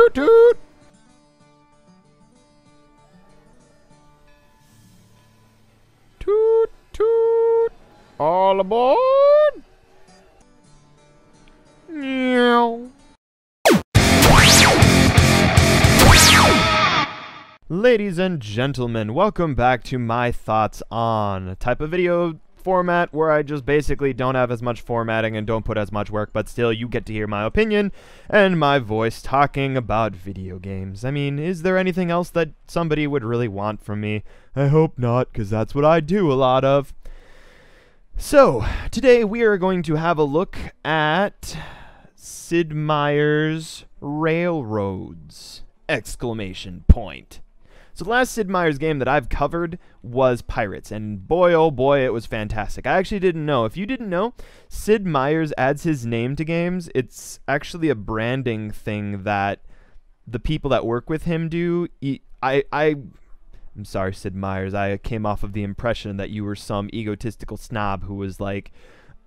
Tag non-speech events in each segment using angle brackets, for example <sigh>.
Toot toot! Toot toot! All aboard! Meow. Ladies and gentlemen, welcome back to my thoughts on type of video format where I just basically don't have as much formatting and don't put as much work, but still you get to hear my opinion and my voice talking about video games. I mean, is there anything else that somebody would really want from me? I hope not, because that's what I do a lot of. So, today we are going to have a look at Sid Meier's Railroads! Exclamation point. So the last Sid Meier's game that I've covered was Pirates, and boy oh boy, it was fantastic. I actually didn't know. If you didn't know, Sid Meier's adds his name to games. It's actually a branding thing that the people that work with him do. I I I'm sorry, Sid Meier's. I came off of the impression that you were some egotistical snob who was like,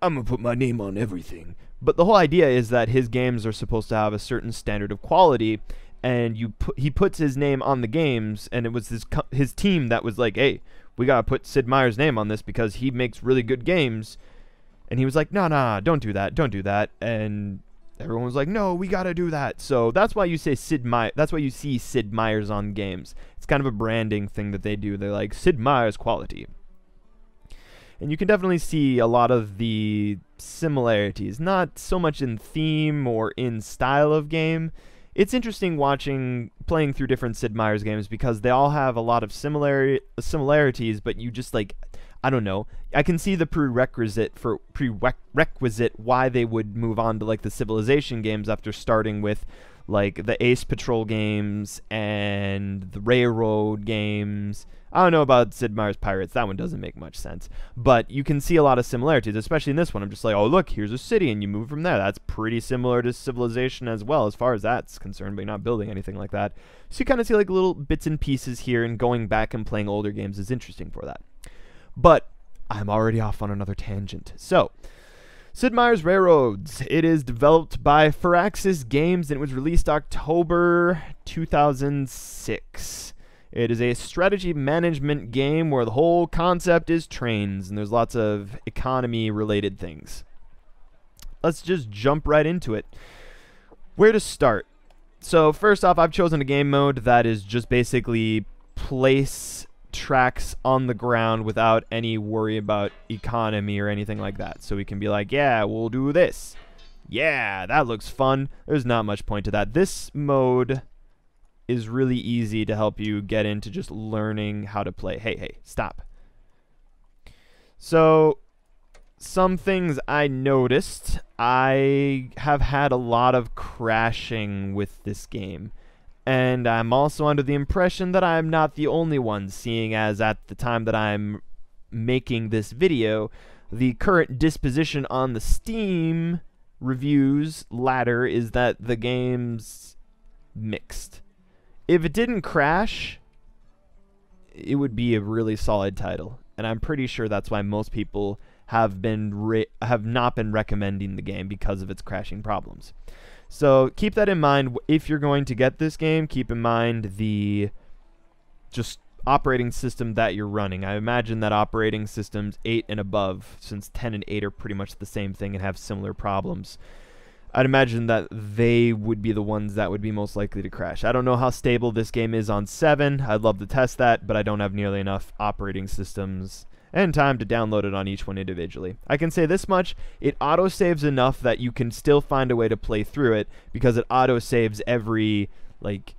I'm gonna put my name on everything. But the whole idea is that his games are supposed to have a certain standard of quality, and you he puts his name on the games, and it was his his team that was like, "Hey, we gotta put Sid Meier's name on this because he makes really good games," and he was like, "No, nah, nah, don't do that, don't do that," and everyone was like, "No, we gotta do that." So that's why you say Sid Meier. That's why you see Sid Meier's on games. It's kind of a branding thing that they do. They're like Sid Meier's quality. And you can definitely see a lot of the similarities, not so much in theme or in style of game, it's interesting watching playing through different Sid Meier's games because they all have a lot of similar similarities, but you just like I don't know. I can see the prerequisite for prerequisite why they would move on to like the Civilization games after starting with like the Ace Patrol games and the Railroad games I don't know about Sid Meier's Pirates. That one doesn't make much sense. But you can see a lot of similarities, especially in this one. I'm just like, oh, look, here's a city, and you move from there. That's pretty similar to Civilization as well, as far as that's concerned, but you're not building anything like that. So you kind of see like little bits and pieces here, and going back and playing older games is interesting for that. But I'm already off on another tangent. So, Sid Meier's Railroads. It is developed by Firaxis Games and it was released October 2006. It is a strategy management game where the whole concept is trains and there's lots of economy related things. Let's just jump right into it. Where to start? So first off, I've chosen a game mode that is just basically place tracks on the ground without any worry about economy or anything like that. So we can be like, yeah, we'll do this. Yeah, that looks fun. There's not much point to that. This mode is really easy to help you get into just learning how to play. Hey, hey, stop. So, some things I noticed. I have had a lot of crashing with this game. And I'm also under the impression that I'm not the only one, seeing as at the time that I'm making this video, the current disposition on the Steam reviews ladder is that the game's mixed if it didn't crash, it would be a really solid title, and I'm pretty sure that's why most people have been have not been recommending the game because of its crashing problems. So keep that in mind if you're going to get this game. Keep in mind the just operating system that you're running. I imagine that operating systems 8 and above, since 10 and 8 are pretty much the same thing and have similar problems, I'd imagine that they would be the ones that would be most likely to crash. I don't know how stable this game is on 7. I'd love to test that, but I don't have nearly enough operating systems and time to download it on each one individually. I can say this much, it auto-saves enough that you can still find a way to play through it because it auto-saves every, like,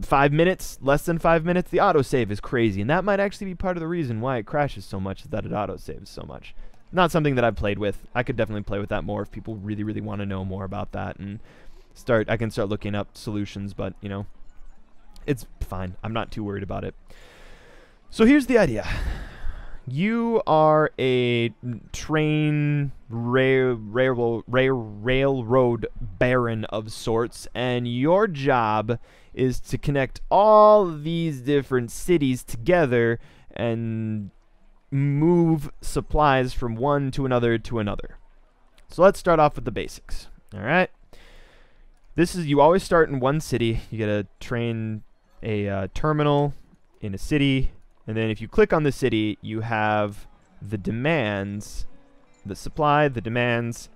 five minutes, less than five minutes. The autosave is crazy, and that might actually be part of the reason why it crashes so much, is that it autosaves so much not something that I've played with. I could definitely play with that more if people really, really want to know more about that and start. I can start looking up solutions, but you know, it's fine. I'm not too worried about it. So here's the idea. You are a train rail, rail, rail, railroad baron of sorts, and your job is to connect all these different cities together and move supplies from one to another to another. So let's start off with the basics. All right. this is you always start in one city. You get a train, a uh, terminal in a city, and then if you click on the city, you have the demands, the supply, the demands,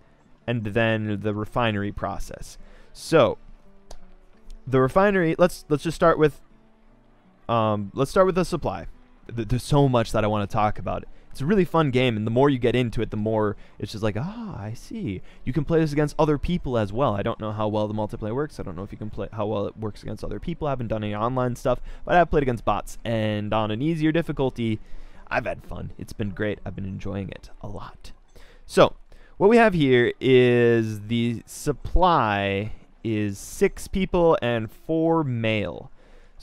and then the refinery process. So the refinery. Let's let's just start with. Um, let's start with the supply. Th- There's so much that I want to talk about. It's a really fun game, and the more you get into it, the more it's just like, ah, I see. You can play this against other people as well. I don't know how well the multiplayer works. I don't know if you can play how well it works against other people. I haven't done any online stuff, but I've played against bots, and on an easier difficulty, I've had fun. It's been great. I've been enjoying it a lot. So, what we have here is the supply is six people and four male.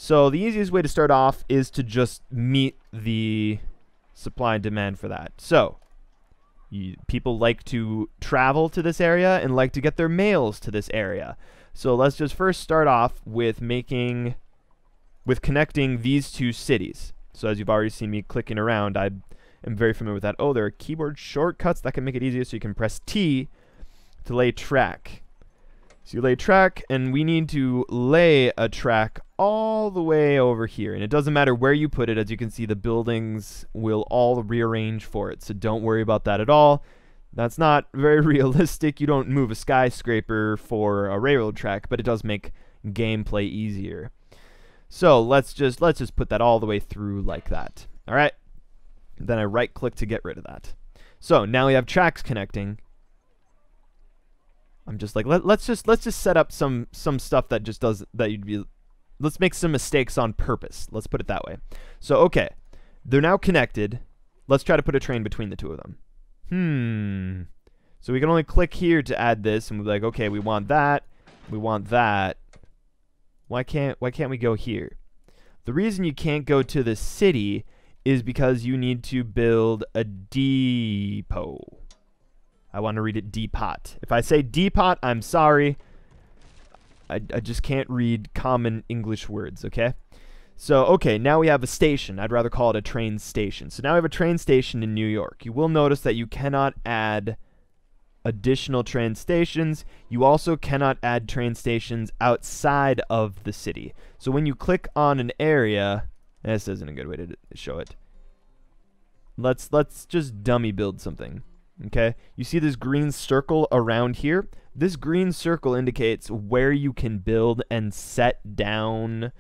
So the easiest way to start off is to just meet the supply and demand for that. So you, people like to travel to this area and like to get their mails to this area. So let's just first start off with making, with connecting these two cities. So as you've already seen me clicking around, I am very familiar with that. Oh, there are keyboard shortcuts that can make it easier. So you can press T to lay track. So you lay track, and we need to lay a track all the way over here. And it doesn't matter where you put it. As you can see, the buildings will all rearrange for it. So don't worry about that at all. That's not <laughs> very realistic. You don't move a skyscraper for a railroad track, but it does make gameplay easier. So let's just let's just put that all the way through like that. All right. Then I right click to get rid of that. So now we have tracks connecting. I'm just like let, let's just let's just set up some some stuff that just does that you'd be let's make some mistakes on purpose. Let's put it that way. So okay, they're now connected. Let's try to put a train between the two of them. Hmm. So we can only click here to add this, and we're like, okay, we want that, we want that. Why can't why can't we go here? The reason you can't go to the city is because you need to build a depot. I want to read it depot. If I say depot, I'm sorry. I, I just can't read common English words, okay? So, okay, now we have a station. I'd rather call it a train station. So now we have a train station in New York. You will notice that you cannot add additional train stations. You also cannot add train stations outside of the city. So when you click on an area, this isn't a good way to show it. Let's let's just dummy build something. Okay? You see this green circle around here? This green circle indicates where you can build and set down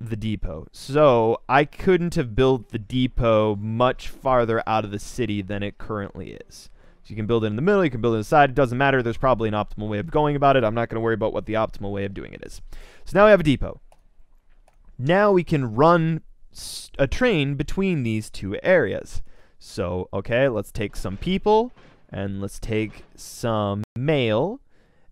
the depot. So I couldn't have built the depot much farther out of the city than it currently is. So you can build it in the middle, you can build it inside, it doesn't matter. There's probably an optimal way of going about it. I'm not going to worry about what the optimal way of doing it is. So now we have a depot. Now we can run a train between these two areas. So, okay, let's take some people and let's take some mail.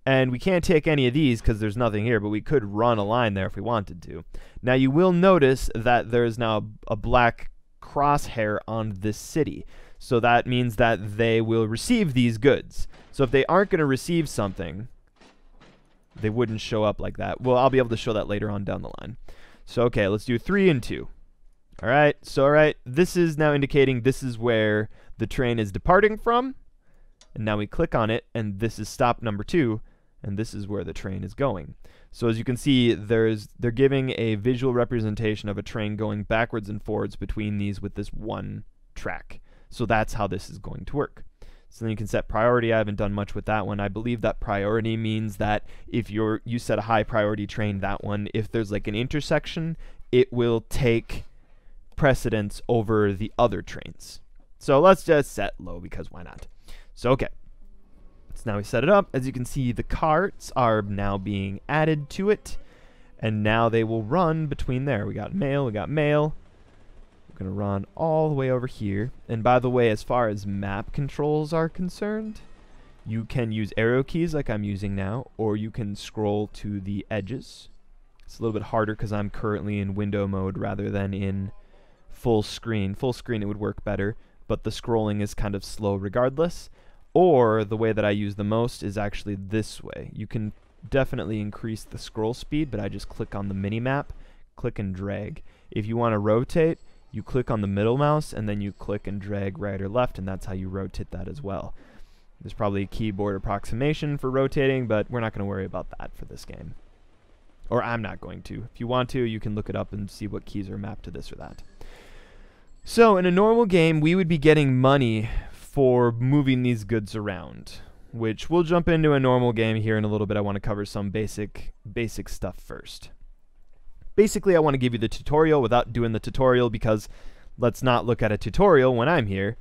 And we can't take any of these because there's nothing here, but we could run a line there if we wanted to. Now you will notice that there's now a black crosshair on this city. So that means that they will receive these goods. So if they aren't going to receive something, they wouldn't show up like that. Well, I'll be able to show that later on down the line. So, okay, let's do 3 and 2. All right, so all right, this is now indicating this is where the train is departing from. And now we click on it, and this is stop number 2, and this is where the train is going. So as you can see, there's they're giving a visual representation of a train going backwards and forwards between these with this one track. So that's how this is going to work. So then you can set priority. I haven't done much with that one. I believe that priority means that if you're you set a high priority train, that one, if there's like an intersection, it will take precedence over the other trains. So let's just set low because why not? So okay. So now we set it up. As you can see, the carts are now being added to it. And now they will run between there. We got mail, we got mail. We're going to run all the way over here. And by the way, as far as map controls are concerned, you can use arrow keys like I'm using now, or you can scroll to the edges. It's a little bit harder because I'm currently in window mode rather than in full screen. Full screen it would work better, but the scrolling is kind of slow regardless. Or the way that I use the most is actually this way. You can definitely increase the scroll speed, but I just click on the mini map, click and drag. If you want to rotate, you click on the middle mouse and then you click and drag right or left, and that's how you rotate that as well. There's probably a keyboard approximation for rotating, but we're not going to worry about that for this game. Or I'm not going to. If you want to, you can look it up and see what keys are mapped to this or that. So in a normal game, we would be getting money for moving these goods around, which we'll jump into a normal game here in a little bit. I want to cover some basic basic stuff first. Basically, I want to give you the tutorial without doing the tutorial because let's not look at a tutorial when I'm here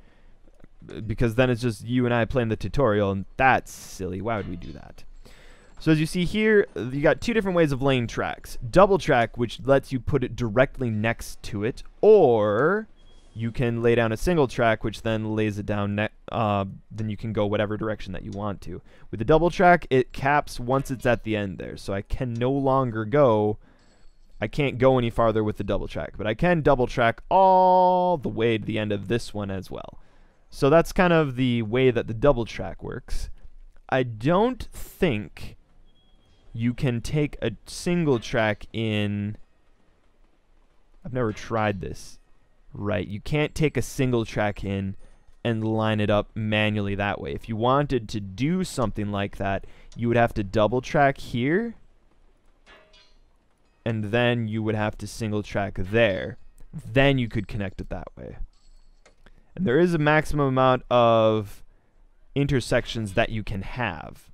because then it's just you and I playing the tutorial and that's silly. Why would we do that? So as you see here, you got two different ways of laying tracks. Double track, which lets you put it directly next to it, or you can lay down a single track, which then lays it down. Uh, then you can go whatever direction that you want to. With the double track, it caps once it's at the end there, so I can no longer go. I can't go any farther with the double track, but I can double track all the way to the end of this one as well. So that's kind of the way that the double track works. I don't think you can take a single track in. I've never tried this right. You can't take a single track in and line it up manually that way. If you wanted to do something like that, you would have to double track here, and then you would have to single track there. Then you could connect it that way. And there is a maximum amount of intersections that you can have.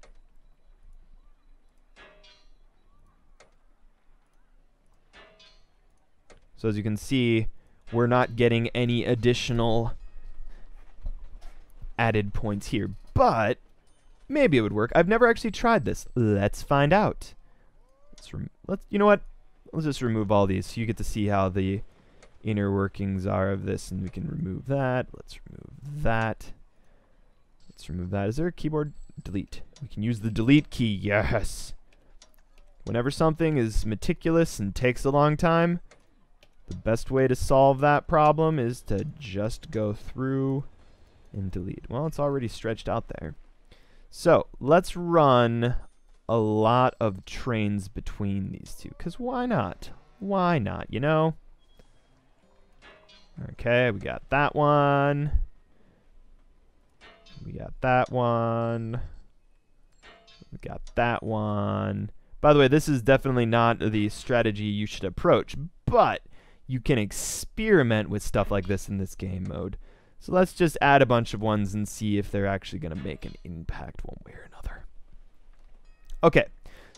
So as you can see, we're not getting any additional added points here. But maybe it would work. I've never actually tried this. Let's find out. Let's, let's you know what? Let's just remove all these so you get to see how the inner workings are of this and we can remove that. Let's remove that. Let's remove that. Is there a keyboard? Delete. We can use the delete key. Yes. Whenever something is meticulous and takes a long time, the best way to solve that problem is to just go through and delete. Well, it's already stretched out there. So let's run a lot of trains between these two. Because why not? Why not, you know? Okay, we got that one. We got that one. We got that one. By the way, this is definitely not the strategy you should approach, but you can experiment with stuff like this in this game mode. So let's just add a bunch of ones and see if they're actually going to make an impact one way or another. Okay,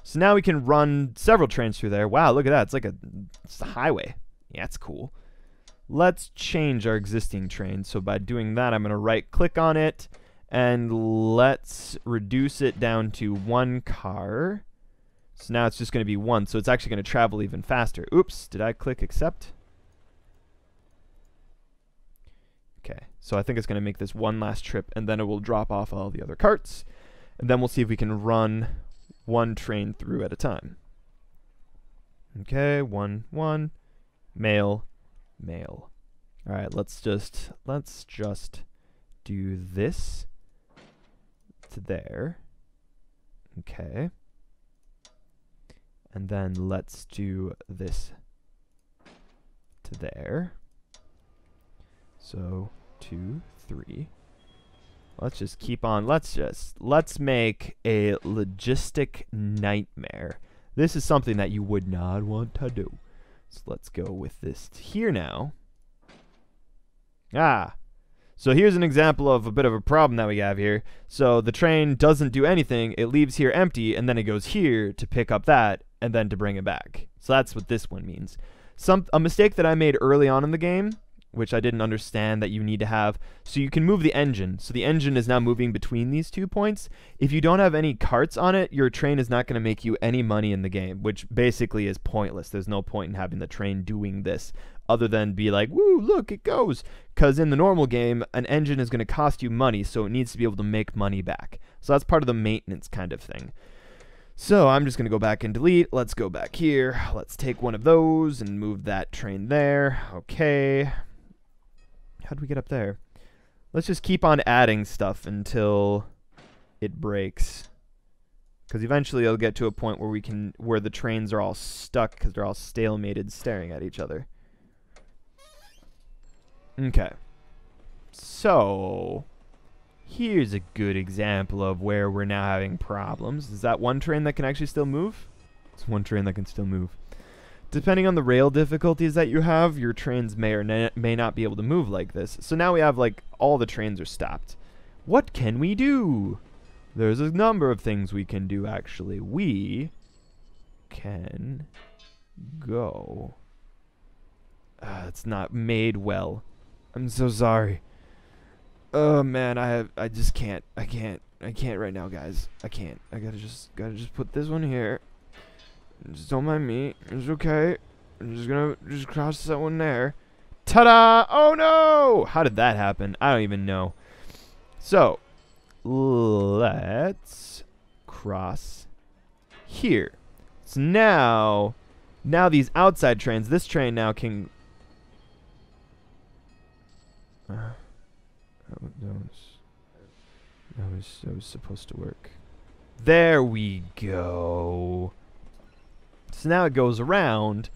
so now we can run several trains through there. Wow, look at that. It's like a, it's a highway. Yeah, that's cool. Let's change our existing train. So by doing that, I'm going to right click on it and let's reduce it down to one car. So now it's just going to be one, so it's actually going to travel even faster. Oops, did I click accept? Okay, so I think it's going to make this one last trip, and then it will drop off all the other carts, and then we'll see if we can run one train through at a time. Okay, one, one, mail, mail. All right, let's just, let's just do this to there. Okay. And then let's do this to there. So, two, three. Let's just keep on. Let's just, let's make a logistic nightmare. This is something that you would not want to do. So let's go with this here now. Ah, so here's an example of a bit of a problem that we have here. So the train doesn't do anything, it leaves here empty, and then it goes here to pick up that, and then to bring it back. So that's what this one means. Some A mistake that I made early on in the game, which I didn't understand that you need to have, so you can move the engine. So the engine is now moving between these two points. If you don't have any carts on it, your train is not going to make you any money in the game, which basically is pointless. There's no point in having the train doing this other than be like, woo, look, it goes. Because in the normal game, an engine is going to cost you money, so it needs to be able to make money back. So that's part of the maintenance kind of thing. So I'm just going to go back and delete. Let's go back here. Let's take one of those and move that train there. Okay. How do we get up there? Let's just keep on adding stuff until it breaks. Because eventually it'll get to a point where we can where the trains are all stuck because they're all stalemated staring at each other. Okay. So, Here's a good example of where we're now having problems. Is that one train that can actually still move? It's one train that can still move. Depending on the rail difficulties that you have, your trains may or may not be able to move like this. So now we have like all the trains are stopped. What can we do? There's a number of things we can do actually. We can go. Uh, it's not made well. I'm so sorry. Oh man, I have I just can't. I can't. I can't right now, guys. I can't. I gotta just gotta just put this one here. Just don't mind me. It's okay. I'm just gonna just cross that one there. Ta-da! Oh no! How did that happen? I don't even know. So, let's cross here. So now, now these outside trains, this train now can... Uh, that was, that was, that was supposed to work. There we go. So now it goes around,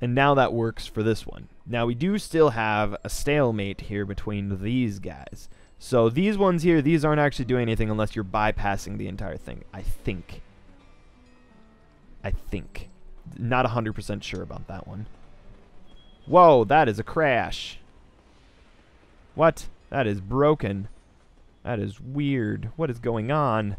and now that works for this one. Now we do still have a stalemate here between these guys. So these ones here, these aren't actually doing anything unless you're bypassing the entire thing. I think. I think. Not 100% sure about that one. Whoa, that is a crash. What? That is broken. That is weird. What is going on?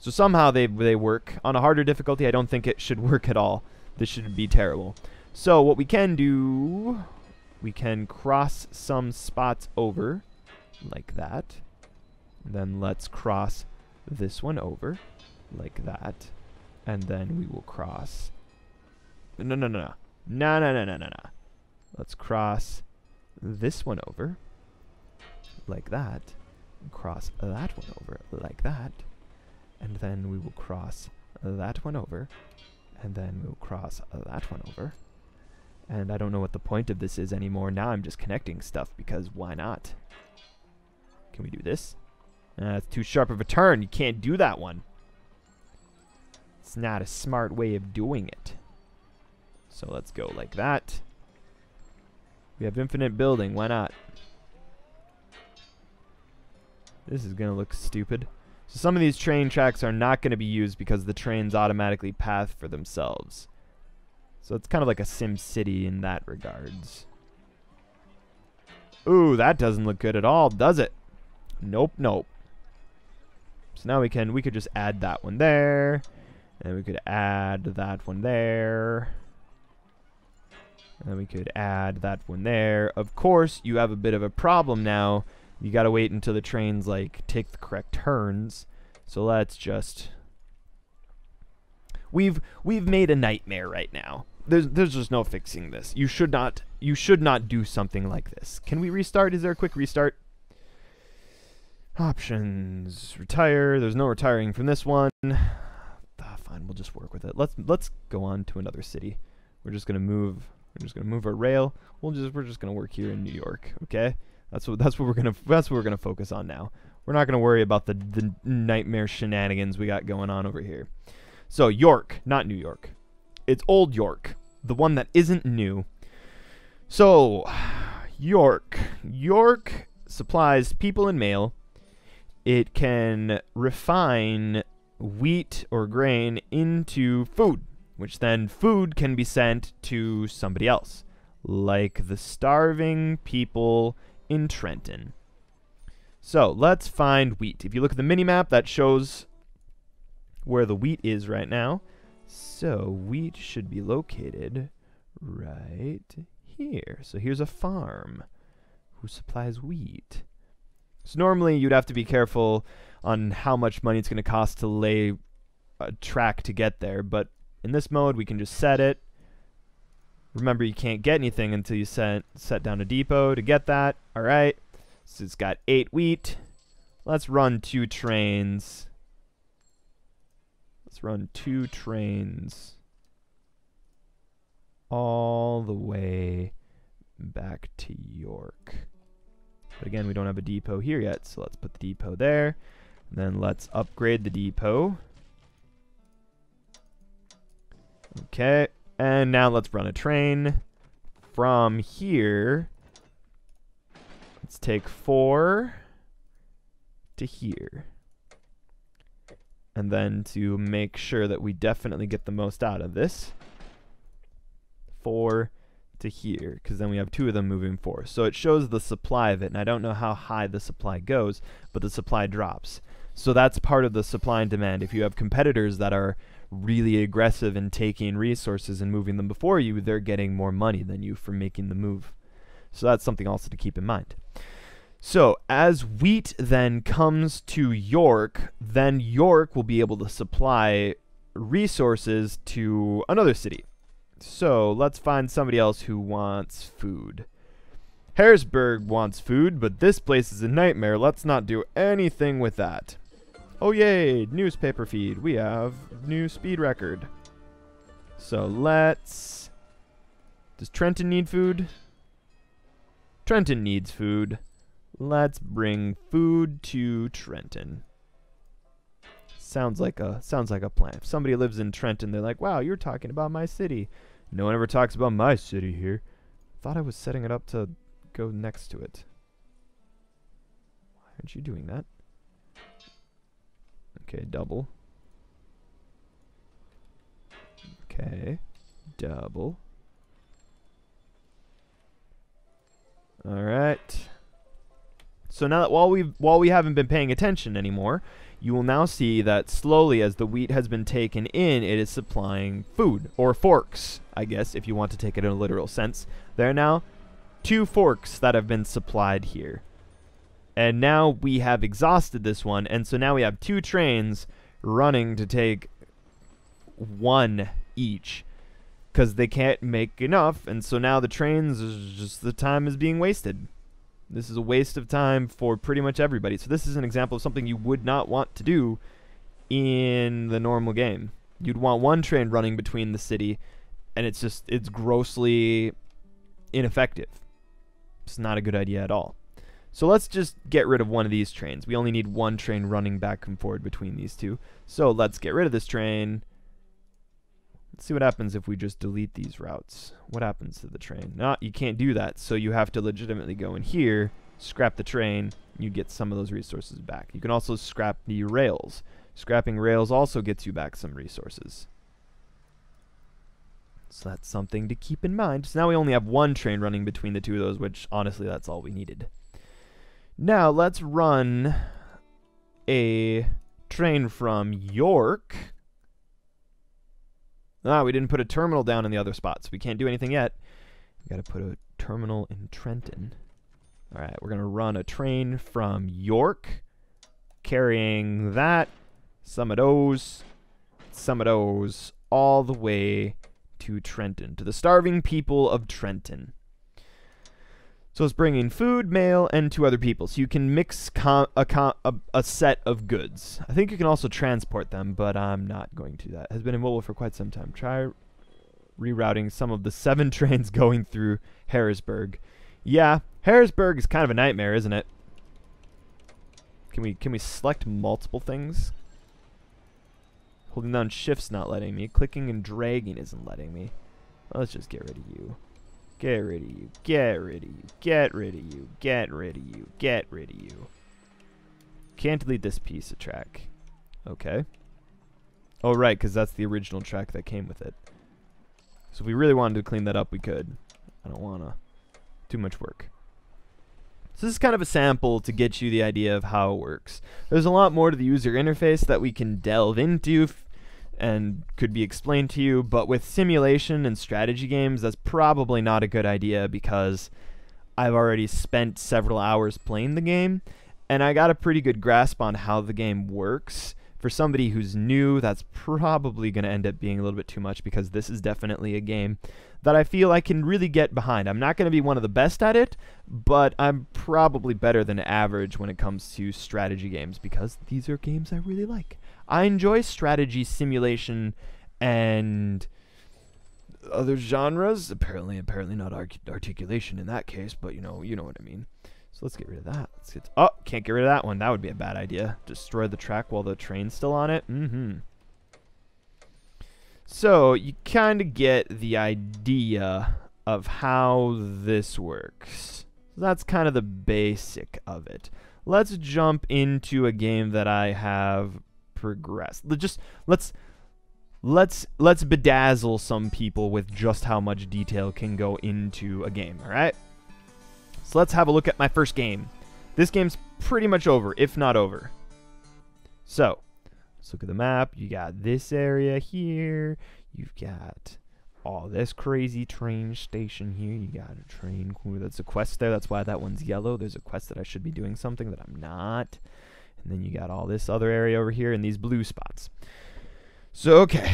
So somehow they, they work. On a harder difficulty, I don't think it should <laughs> work at all. This should be terrible. So what we can do, we can cross some spots over like that. Then let's cross this one over like that. And then we will cross. No, no, no, no. No, no, no, no, no, no. Let's cross this one over like that. Cross that one over like that and then we will cross that one over, and then we'll cross that one over. And I don't know what the point of this is anymore. Now I'm just connecting stuff because why not? Can we do this? It's too sharp of a turn. You can't do that one. It's not a smart way of doing it. So let's go like that. We have infinite building. Why not? This is going to look stupid. So some of these train tracks are not going to be used because the trains automatically path for themselves. So it's kind of like a Sim City in that regards. Ooh, that doesn't look good at all, does it? Nope, nope. So now we can, we could just add that one there. And we could add that one there. And we could add that one there. Of course, you have a bit of a problem now you gotta wait until the trains like take the correct turns. So let's just we've we've made a nightmare right now. There's there's just no fixing this. You should not you should not do something like this. Can we restart? Is there a quick restart? Options. Retire. There's no retiring from this one. <sighs> Ah, fine, we'll just work with it. Let's let's go on to another city. We're just gonna move we're just gonna move our rail. We'll just we're just gonna work here in New York, okay? That's what that's what we're gonna that's what we're gonna focus on now. We're not gonna worry about the the nightmare shenanigans we got going on over here. So York, not New York. It's old York, the one that isn't new. So <sighs> York, York supplies people and mail. It can refine wheat or grain into food, which then food can be sent to somebody else, like the starving people in Trenton. So let's find wheat. If you look at the mini map, that shows where the wheat is right now. So wheat should be located right here. So here's a farm who supplies wheat. So normally you'd have to be careful on how much money it's going to cost to lay a track to get there, but in this mode we can just set it. Remember you can't get anything until you set, set down a depot to get that. Alright, so it's got 8 wheat. Let's run two trains. Let's run two trains all the way back to York. But again, we don't have a depot here yet, so let's put the depot there. And then let's upgrade the depot. Okay, and now let's run a train from here Let's take four. to here. And then to make sure that we definitely get the most out of this, 4 to here, because then we have two of them moving forward. So it shows the supply of it, and I don't know how high the supply goes, but the supply drops. So that's part of the supply and demand. If you have competitors that are really aggressive in taking resources and moving them before you, they're getting more money than you for making the move. So that's something also to keep in mind. So as wheat then comes to York, then York will be able to supply resources to another city. So let's find somebody else who wants food. Harrisburg wants food, but this place is a nightmare. Let's not do anything with that. Oh yay, newspaper feed. We have new speed record. So let's... Does Trenton need food? Trenton needs food. Let's bring food to Trenton. Sounds like a sounds like a plan. If somebody lives in Trenton, they're like, "Wow, you're talking about my city." No one ever talks about my city here. Thought I was setting it up to go next to it. Why aren't you doing that? Okay, double. Okay, double. All right. So now that while we while we haven't been paying attention anymore, you will now see that slowly as the wheat has been taken in, it is supplying food or forks, I guess, if you want to take it in a literal sense. There are now two forks that have been supplied here. And now we have exhausted this one, and so now we have two trains running to take one each because they can't make enough, and so now the trains just the time is being wasted. This is a waste of time for pretty much everybody. So this is an example of something you would not want to do in the normal game. You'd want one train running between the city, and it's just it's grossly ineffective. It's not a good idea at all. So let's just get rid of one of these trains. We only need one train running back and forward between these two. So let's get rid of this train. Let's see what happens if we just delete these routes. What happens to the train? No, you can't do that. So you have to legitimately go in here, scrap the train, and you get some of those resources back. You can also scrap the rails. Scrapping rails also gets you back some resources. So that's something to keep in mind. So now we only have one train running between the two of those, which honestly that's all we needed. Now let's run a train from York Ah, we didn't put a terminal down in the other spots. We can't do anything yet. We gotta put a terminal in Trenton. Alright, we're gonna run a train from York, carrying that, some of those, some of those, all the way to Trenton, to the starving people of Trenton. So it's bringing food, mail, and two other people. So you can mix a, a, a, set of goods. I think you can also transport them, but I'm not going to. That has been in mobile for quite some time. Try rerouting some of the seven <laughs> trains going through Harrisburg. Yeah, Harrisburg is kind of a nightmare, isn't it? Can we can we select multiple things? Holding down shift's not letting me. Clicking and dragging isn't letting me. Let's just get rid of you. Get rid of you. Get rid of you. Get rid of you. Get rid of you. Get rid of you. Can't delete this piece of track. Okay. Oh, right, because that's the original track that came with it. So if we really wanted to clean that up, we could. I don't want to. Too much work. So this is kind of a sample to get you the idea of how it works. There's a lot more to the user interface that we can delve into and could be explained to you, but with simulation and strategy games, that's probably not a good idea because I've already spent several hours playing the game and I got a pretty good grasp on how the game works. For somebody who's new, that's probably going to end up being a little bit too much because this is definitely a game that I feel I can really get behind. I'm not going to be one of the best at it, but I'm probably better than average when it comes to strategy games because these are games I really like. I enjoy strategy simulation and other genres. Apparently, apparently not articulation in that case, but you know, you know what I mean. So let's get rid of that. Let's get oh, can't get rid of that one. That would be a bad idea. Destroy the track while the train's still on it. Mm-hmm. So you kind of get the idea of how this works. That's kind of the basic of it. let's jump into a game that I have progressed. Just let's let's let's bedazzle some people with just how much detail can go into a game, all right? So let's have a look at my first game. This game's pretty much over, if not over. So, let's look at the map. You got this area here. You've got all this crazy train station here. You got a train. That's a quest there. That's why that one's yellow. There's a quest that I should be doing something that I'm not. And then you got all this other area over here and these blue spots. So, okay.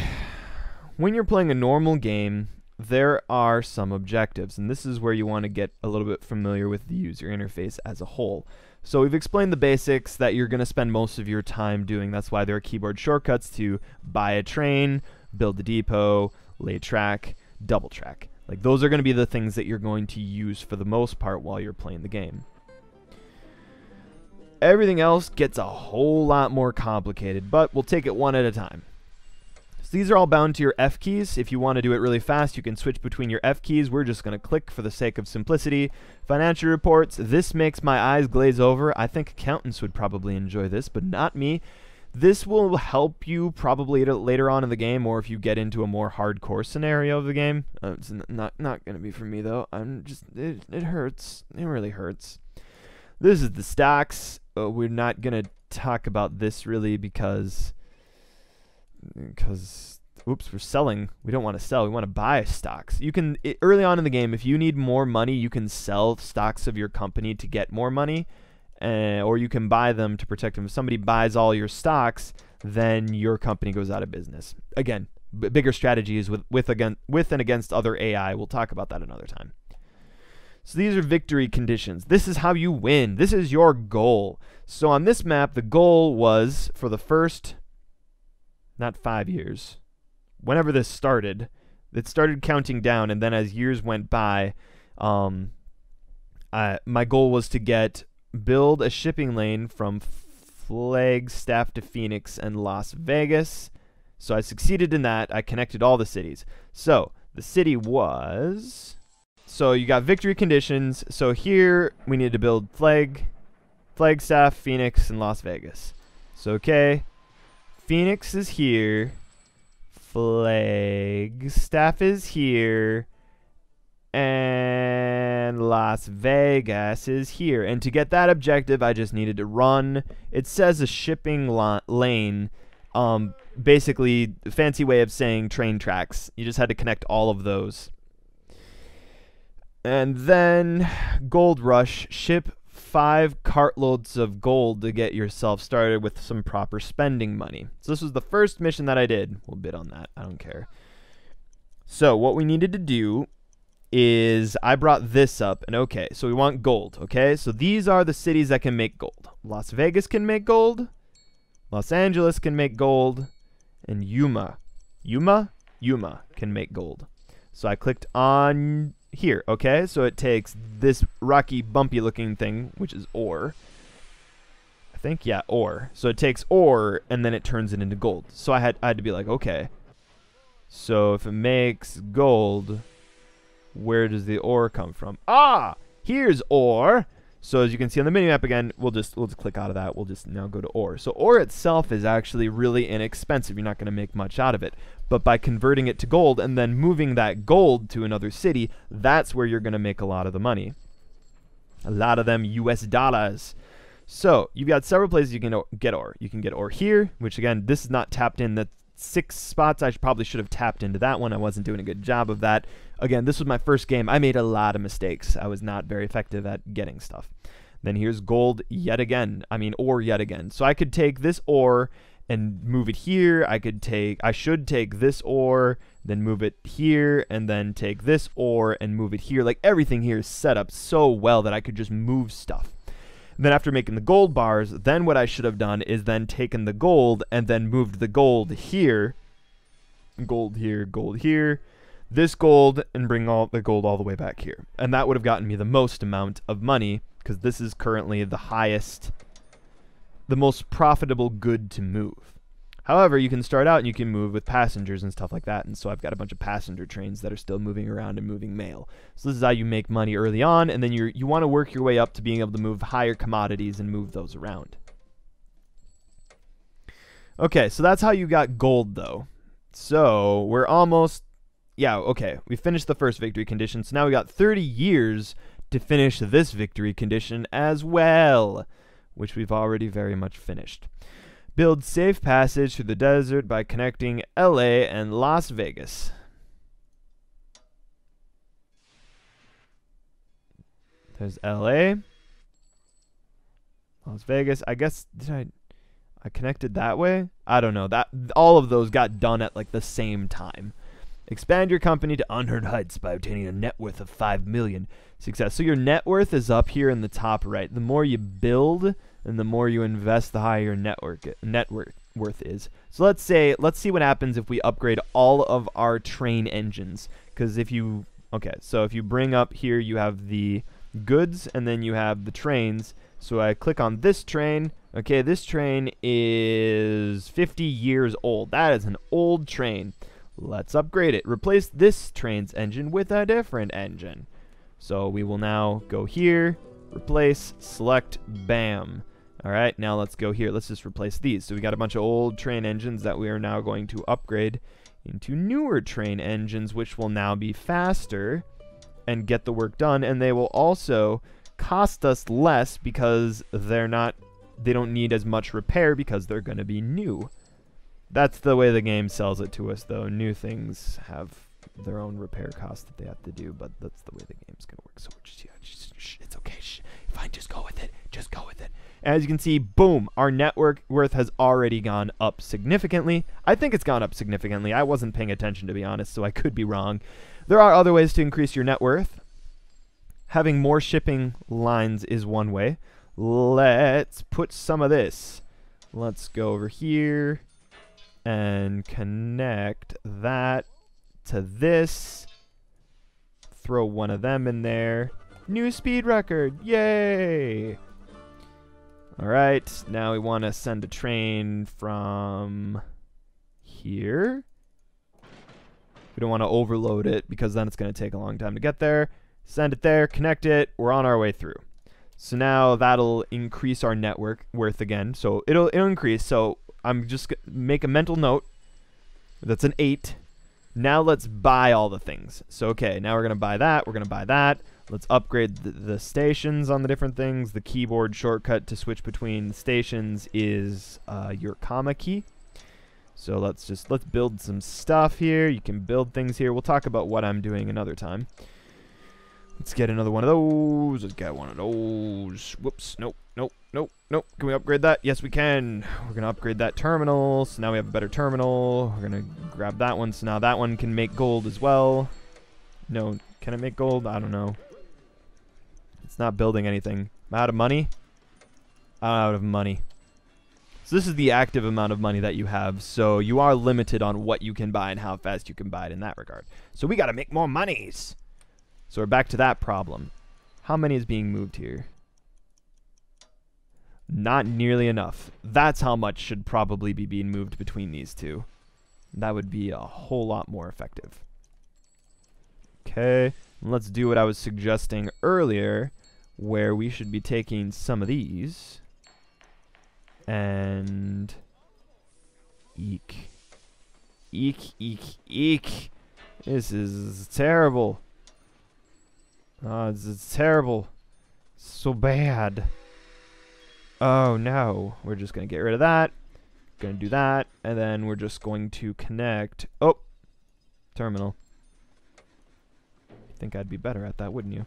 When you're playing a normal game, there are some objectives, and this is where you want to get a little bit familiar with the user interface as a whole. So we've explained the basics that you're going to spend most of your time doing. That's why there are keyboard shortcuts to buy a train, build a depot, lay track, double track. Like those are going to be the things that you're going to use for the most part while you're playing the game. Everything else gets a whole lot more complicated, but we'll take it one at a time. So these are all bound to your F keys. If you want to do it really fast, you can switch between your F keys. We're just going to click for the sake of simplicity. Financial reports. This makes my eyes glaze over. I think accountants would probably enjoy this, but not me. This will help you probably later on in the game, or if you get into a more hardcore scenario of the game. Uh, it's not not going to be for me though. I'm just it, it hurts. It really hurts. This is the stocks. Uh, we're not going to talk about this really because because oops, we're selling. We don't want to sell. We want to buy stocks. You can it, early on in the game, if you need more money, you can sell stocks of your company to get more money uh, or you can buy them to protect them. If somebody buys all your stocks, then your company goes out of business. Again, b- bigger strategies with with again with and against other AI. We'll talk about that another time. So these are victory conditions. This is how you win. This is your goal. So on this map, the goal was for the first not 5 years. Whenever this started, it started counting down and then as years went by, um uh, my goal was to get build a shipping lane from Flagstaff to Phoenix and Las Vegas. So I succeeded in that. I connected all the cities. So the city was. So you got victory conditions. So here we need to build flag, Flagstaff, Phoenix, and Las Vegas. So okay, Phoenix is here. Flagstaff is here. And Las Vegas is here. And to get that objective, I just needed to run. It says a shipping lane. Um, basically, fancy way of saying train tracks. You just had to connect all of those. And then Gold Rush. Ship five cartloads of gold to get yourself started with some proper spending money. So this was the first mission that I did. We'll bid on that. I don't care. So what we needed to do is I brought this up and okay, so we want gold, okay? So these are the cities that can make gold. Las Vegas can make gold, Los Angeles can make gold, and Yuma, Yuma, Yuma can make gold. So I clicked on here, okay? So it takes this rocky, bumpy looking thing, which is ore. I think, yeah, ore. So it takes ore and then it turns it into gold. So I had, I had to be like, okay. So if it makes gold, where does the ore come from? Ah, here's ore. So as you can see on the minimap again, we'll just we'll just click out of that. We'll just now go to ore. So ore itself is actually really inexpensive. You're not going to make much out of it. But by converting it to gold and then moving that gold to another city, that's where you're going to make a lot of the money. A lot of them US dollars. So you've got several places you can get ore. You can get ore here, which again, this is not tapped in. That six spots. I probably should have tapped into that one. I wasn't doing a good job of that. Again, this was my first game. I made a lot of mistakes. I was not very effective at getting stuff. Then here's gold yet again. I mean, ore yet again. So I could take this ore and move it here. I could take, I should take this ore, then move it here, and then take this ore and move it here. Like everything here is set up so well that I could just move stuff. Then after making the gold bars, then what I should have done is then taken the gold and then moved the gold here. Gold here, gold here. This gold and bring all the gold all the way back here. And that would have gotten me the most amount of money because this is currently the highest, the most profitable good to move. However, you can start out and you can move with passengers and stuff like that. And so I've got a bunch of passenger trains that are still moving around and moving mail. So this is how you make money early on, and then you you want to work your way up to being able to move higher commodities and move those around. Okay, so that's how you got gold though. So we're almost yeah, okay. We finished the first victory condition, so now we got 30 years to finish this victory condition as well, which we've already very much finished. Build safe passage through the desert by connecting LA and Las Vegas. There's LA. Las Vegas. I guess did I I connected that way? I don't know. That all of those got done at like the same time. Expand your company to unheard heights by obtaining a net worth of 5 million. Success. So your net worth is up here in the top right. The more you build, and the more you invest, the higher your network network worth is. So let's say let's see what happens if we upgrade all of our train engines. Because if you okay, so if you bring up here, you have the goods and then you have the trains. So I click on this train. Okay, this train is 50 years old. That is an old train. Let's upgrade it. Replace this train's engine with a different engine. So we will now go here, replace, select, bam. All right, now let's go here. Let's just replace these. So we got a bunch of old train engines that we are now going to upgrade into newer train engines, which will now be faster and get the work done. And they will also cost us less because they're not, they don't need as much repair because they're going to be new. That's the way the game sells it to us, though. New things have their own repair costs that they have to do, but that's the way the game's going to work. So we're just, yeah, it's okay. Fine, just go with it. Just go with it. As you can see, boom, our network worth has already gone up significantly. I think it's gone up significantly. I wasn't paying attention, to be honest, so I could be wrong. There are other ways to increase your net worth. Having more shipping lines is one way. Let's put some of this. Let's go over here and connect that to this. Throw one of them in there. New speed record. Yay! All right, now we want to send a train from here. We don't want to overload it because then it's going to take a long time to get there. Send it there, connect it, we're on our way through. So now that'll increase our network worth again. So it'll, it'll increase. So I'm just make a mental note. That's an 8. Now let's buy all the things. So okay, now we're going to buy that, we're going to buy that. Let's upgrade the, the, stations on the different things. The keyboard shortcut to switch between stations is uh, your comma key. So let's just, let's build some stuff here. You can build things here. We'll talk about what I'm doing another time. Let's get another one of those. Let's get one of those. Whoops. Nope. Nope. Nope. Nope. Can we upgrade that? Yes, we can. We're going to upgrade that terminal. So now we have a better terminal. We're going to grab that one. So now that one can make gold as well. No. Can it make gold? I don't know. It's not building anything. I'm out of money? I'm out of money. So this is the active amount of money that you have. So you are limited on what you can buy and how fast you can buy it in that regard. So we got to make more monies. So we're back to that problem. How many is being moved here? Not nearly enough. That's how much should probably be being moved between these two. That would be a whole lot more effective. Okay, let's do what I was suggesting earlier where we should be taking some of these and eek eek eek eek. This is terrible. Oh this is terrible. So bad. Oh no. We're just gonna get rid of that. Gonna do that and then we're just going to connect. Oh terminal. Think I'd be better at that wouldn't you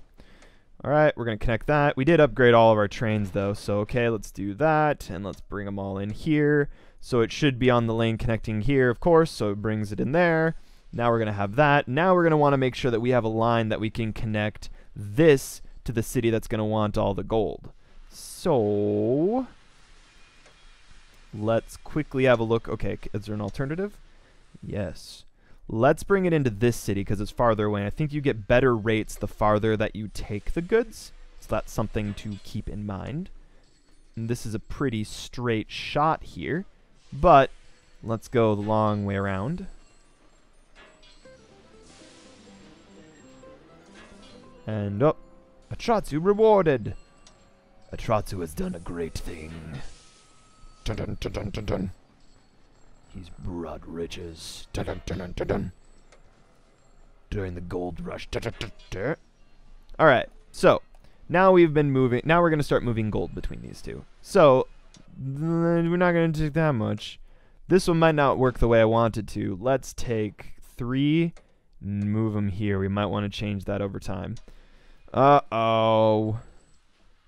Alright, we're going to connect that. We did upgrade all of our trains though, so okay, let's do that, and let's bring them all in here. So it should be on the lane connecting here, of course, so it brings it in there. Now we're going to have that. Now we're going to want to make sure that we have a line that we can connect this to the city that's going to want all the gold. So, let's quickly have a look. Okay, is there an alternative? Yes. Let's bring it into this city because it's farther away. I think you get better rates the farther that you take the goods. So that's something to keep in mind. And this is a pretty straight shot here. But let's go the long way around. And oh, Atratzu rewarded. Atratzu has done a great thing. Dun dun dun dun dun dun. He's brought riches. Dun dun dun dun dun dun. During the gold rush. Dun dun dun dun. All right, so now we've been moving. Now we're gonna start moving gold between these two. So we're not gonna take that much. This one might not work the way I wanted to. Let's take three, move them here. We might want to change that over time. Uh-oh.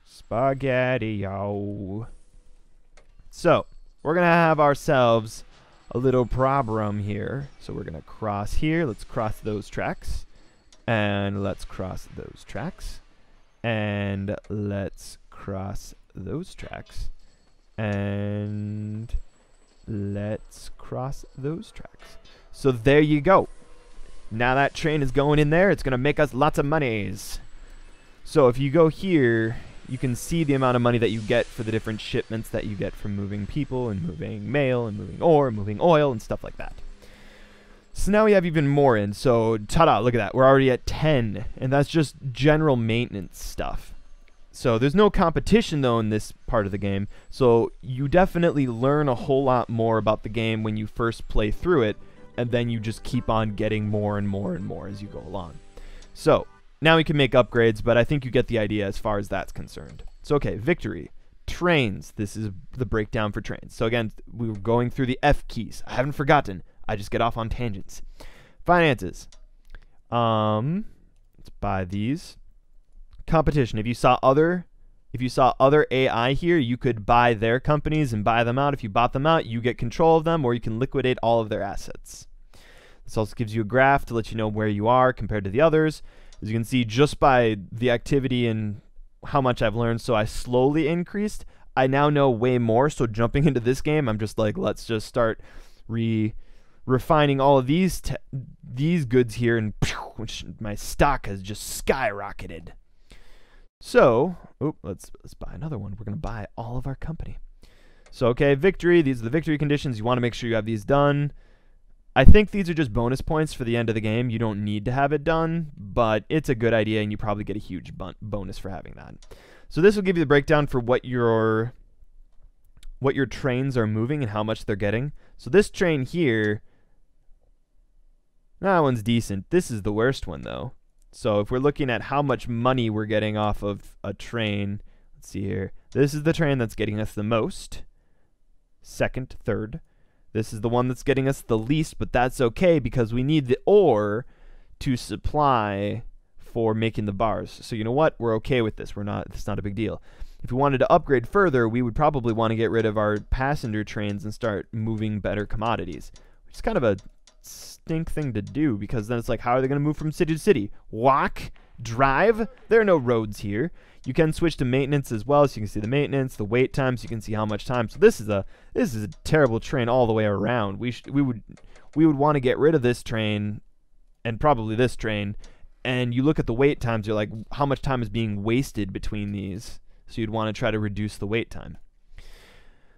Spaghetti-o. So, we're going to have ourselves a little problem here. So we're going to cross here. Let's cross those tracks. And let's cross those tracks. And let's cross those tracks. And let's cross those tracks. So there you go. Now that train is going in there. It's going to make us lots of monies. So if you go here, you can see the amount of money that you get for the different shipments that you get from moving people and moving mail and moving ore and moving oil and stuff like that. So now we have even more in. So ta-da, look at that. We're already at 10. And that's just general maintenance stuff. So there's no competition though in this part of the game. So you definitely learn a whole lot more about the game when you first play through it. And then you just keep on getting more and more and more as you go along. So now we can make upgrades, but I think you get the idea as far as that's concerned. So, okay, victory. Trains. This is the breakdown for trains. So, again, we were going through the F keys. I haven't forgotten. I just get off on tangents. Finances. Um, let's buy these. Competition. If you saw other if you saw other AI here, you could buy their companies and buy them out. If you bought them out, you get control of them or you can liquidate all of their assets. This also gives you a graph to let you know where you are compared to the others. As you can see, just by the activity and how much I've learned, so I slowly increased. I now know way more, so jumping <laughs> into this game, I'm just like, let's just start re refining all of these these goods here, and my stock has just skyrocketed. So, oop, let's let's buy another one. We're gonna buy all of our company. So, okay, victory. These are the victory conditions. You want to make sure you have these done. I think these are just bonus points for the end of the game. You don't need to have it done, but it's a good idea, and you probably get a huge bonus for having that. So this will give you the breakdown for what your what your trains are moving and how much they're getting. So this train here, that one's decent. This is the worst one though. So if we're looking at how much money we're getting off of a train, let's see here. This is the train that's getting us the most. Second, third. This is the one that's getting us the least, but that's okay because we need the ore to supply for making the bars. So you know what? We're okay with this. We're not it's not a big deal. If we wanted to upgrade further, we would probably want to get rid of our passenger trains and start moving better commodities. Which is kind of a stink thing to do because then it's like how are they going to move from city to city? Walk? Drive? There are no roads here. You can switch to maintenance as well, so you can see the maintenance, the wait times. You can see how much time. So this is a this is a terrible train all the way around. We we would we would want to get rid of this train, and probably this train. And you look at the wait times. You're like, how much time is being wasted between these? So you'd want to try to reduce the wait time.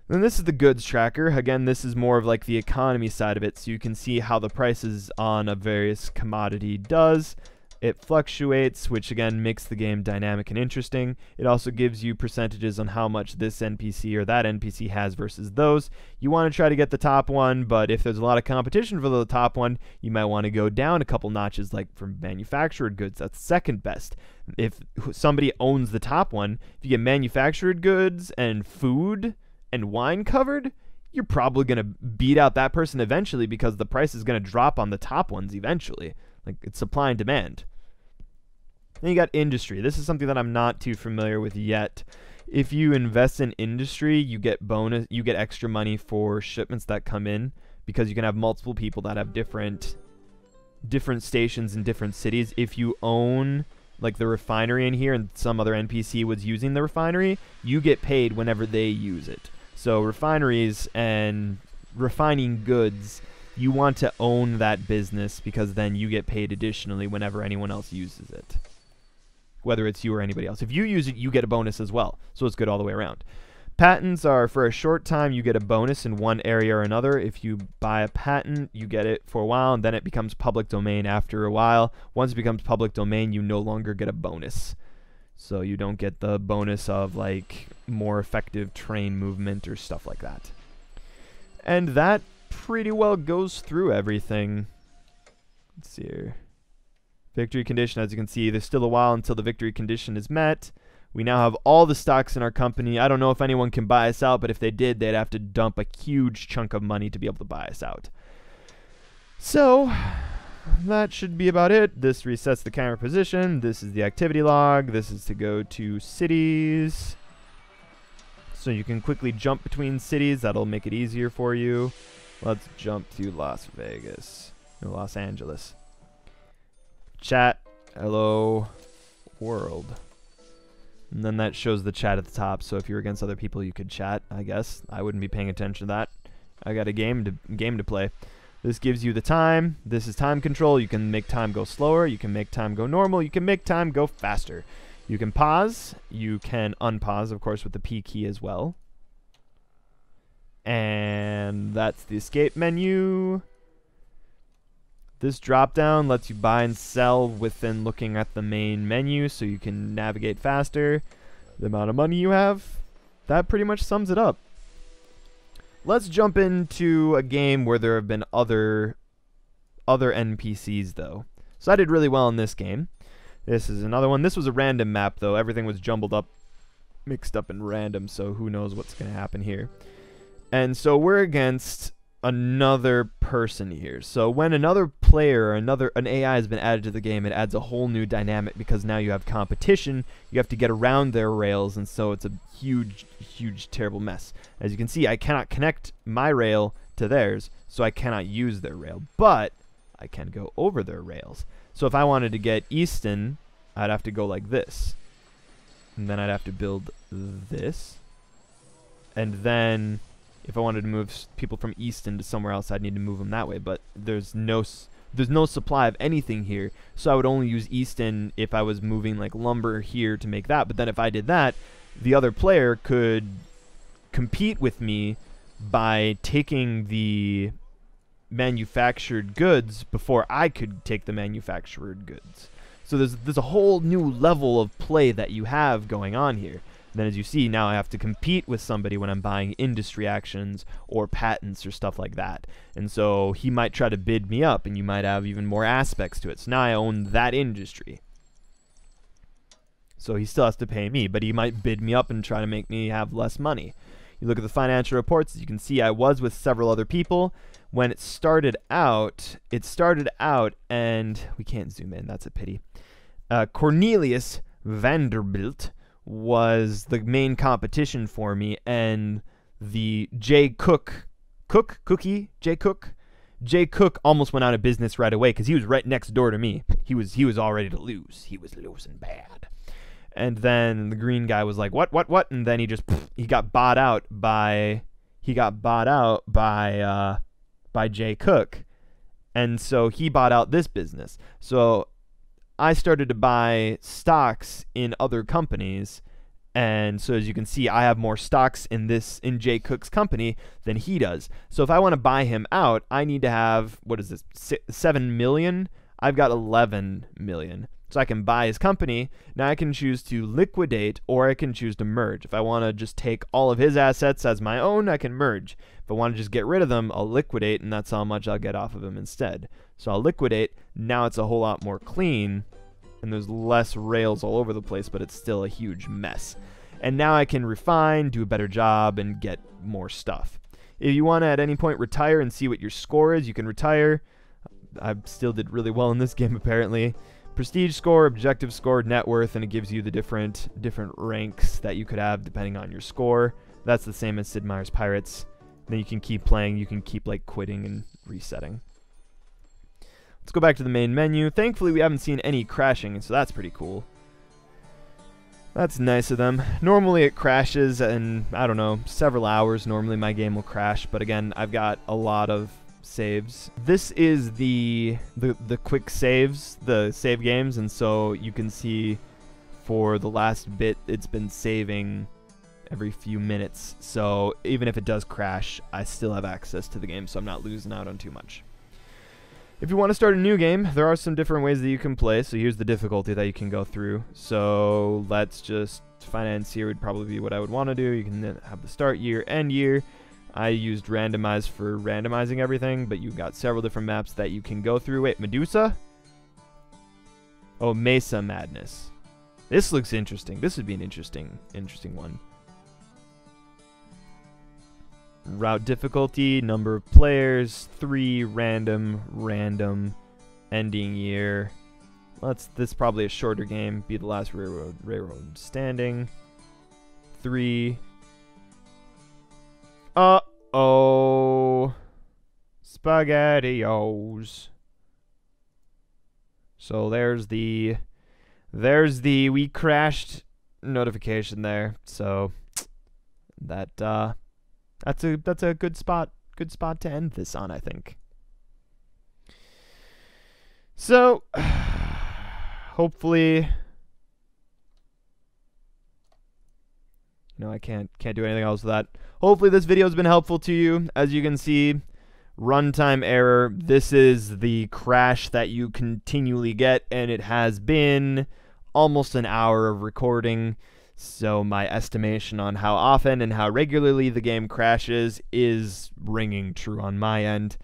Then this is the goods tracker. Again, this is more of like the economy side of it, so you can see how the prices on a various commodity does. It fluctuates, which again makes the game dynamic and interesting. It also gives you percentages on how much this NPC or that NPC has versus those. You want to try to get the top one, but if there's a lot of competition for the top one, you might want to go down a couple notches, like for manufactured goods. That's second best. If somebody owns the top one, if you get manufactured goods and food and wine covered, you're probably going to beat out that person eventually because the price is going to drop on the top ones eventually. Like it's supply and demand. Then you got industry. This is something that I'm not too familiar with yet. If you invest in industry, you get bonus, you get extra money for shipments that come in because you can have multiple people that have different different stations in different cities. If you own like the refinery in here and some other NPC was using the refinery, you get paid whenever they use it. So refineries and refining goods, you want to own that business because then you get paid additionally whenever anyone else uses it whether it's you or anybody else. If you use it, you get a bonus as well. So it's good all the way around. Patents are for a short time, you get a bonus in one area or another. If you buy a patent, you get it for a while, and then it becomes public domain after a while. Once it becomes public domain, you no longer get a bonus. So you don't get the bonus of like more effective train movement or stuff like that. And that pretty well goes through everything. Let's see here. Victory condition, as you can see, there's still a while until the victory condition is met. We now have all the stocks in our company. I don't know if anyone can buy us out, but if they did, they'd have to dump a huge chunk of money to be able to buy us out. So, that should be about it. This resets the camera position. This is the activity log. This is to go to cities. So you can quickly jump between cities. That'll make it easier for you. Let's jump to Las Vegas. Los Angeles. Chat. Hello, world. And then that shows the chat at the top. So if you're against other people, you could chat. I guess I wouldn't be paying attention to that. I got a game to game to play. This gives you the time. This is time control. You can make time go slower. You can make time go normal. You can make time go faster. You can pause. You can unpause, of course, with the P key as well. And that's the escape menu. This drop down lets you buy and sell within looking at the main menu so you can navigate faster. The amount of money you have, that pretty much sums it up. Let's jump into a game where there have been other other NPCs though. So I did really well in this game. This is another one. This was a random map though. Everything was jumbled up, mixed up and random, so who knows what's going to happen here. And so we're against another person here. So when another player or another an AI has been added to the game, it adds a whole new dynamic because now you have competition. You have to get around their rails, and so it's a huge, huge, terrible mess. As you can see, I cannot connect my rail to theirs, so I cannot use their rail. But I can go over their rails. So if I wanted to get Easton, I'd have to go like this. And then I'd have to build this. And then if I wanted to move people from Easton to somewhere else, I'd need to move them that way. But there's no there's no supply of anything here, so I would only use Easton if I was moving like lumber here to make that. But then if I did that, the other player could compete with me by taking the manufactured goods before I could take the manufactured goods. So there's there's a whole new level of play that you have going on here. Then as you see, now I have to compete with somebody when I'm buying industry actions or patents or stuff like that. And so he might try to bid me up and you might have even more aspects to it. So now I own that industry. So he still has to pay me, but he might bid me up and try to make me have less money. You look at the financial reports, as you can see I was with several other people. When it started out, it started out and we can't zoom in, that's a pity. Uh, Cornelius Vanderbilt was the main competition for me, and the Jay Cooke, Cooke, Cookie, Jay Cooke, Jay Cooke almost went out of business right away because he was right next door to me. He was he was all ready to lose. He was losing bad. And then the green guy was like, "What? What? What?" And then he just he got bought out by he got bought out by uh, by Jay Cooke, and so he bought out this business. So I started to buy stocks in other companies. And so as you can see, I have more stocks in this in Jay Cooke's company than he does. So if I want to buy him out, I need to have what is this? 7 million. I've got 11 million. So I can buy his company. Now I can choose to liquidate or I can choose to merge. If I want to just take all of his assets as my own, I can merge. If I want to just get rid of them, I'll liquidate and that's how much I'll get off of them instead. So I'll liquidate. Now it's a whole lot more clean and there's less rails all over the place, but it's still a huge mess. And now I can refine, do a better job, and get more stuff. If you want to at any point retire and see what your score is, you can retire. I still did really well in this <laughs> game apparently. Prestige score, objective score, net worth, and it gives you the different different ranks that you could have depending on your score. That's the same as Sid Meier's Pirates. Then you can keep playing, you can keep like quitting and resetting. Let's go back to the main menu. Thankfully, we haven't seen any crashing, so that's pretty cool. That's nice of them. Normally it crashes and I don't know, several hours. Normally my game will crash, but again, I've got a lot of saves. This is the, the, the quick saves, the save games, and so you can see for the last bit it's been saving every few minutes. So even if it does crash, I still have access to the game, so I'm not losing out on too much. If you want to start a new game, there are some different ways that you can play. So here's the difficulty that you can go through. So let's just finance here would probably be what I would want to do. You can have the start year, end year. I used randomize for randomizing everything, but you've got several different maps that you can go through. Wait, Medusa? Oh, Mesa Madness. This looks interesting. This would be an interesting, interesting one. Route difficulty, number of players, three, random, random, ending year. Let's. This is probably a shorter game. Be the last railroad railroad standing. Three. Uh oh. Spaghettios. So there's the there's the we crashed notification there. So that uh that's a that's a good spot good spot to end this on, I think. So <sighs> hopefully No, I can't can't do anything else with that. Hopefully this video has been helpful to you. As you can see, runtime error. This is the crash that you continually get, and it has been almost an hour of recording. So my estimation on how often and how regularly the game crashes is ringing true on my end.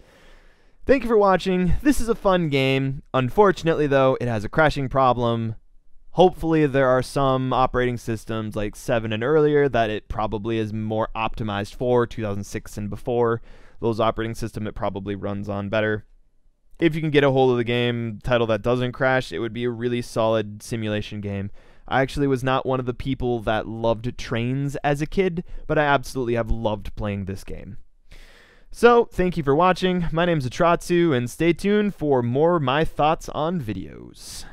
Thank you for watching. This is a fun game. Unfortunately, though, it has a crashing problem. Hopefully, there are some operating systems like 7 and earlier that it probably is more optimized for, 2006 and before. Those operating system it probably runs on better. If you can get a hold of the game title that doesn't crash, it would be a really solid simulation game. I actually was not one of the people that loved trains as a kid, but I absolutely have loved playing this game. So, thank you for watching. My name is Atratzu, and stay tuned for more my thoughts on videos.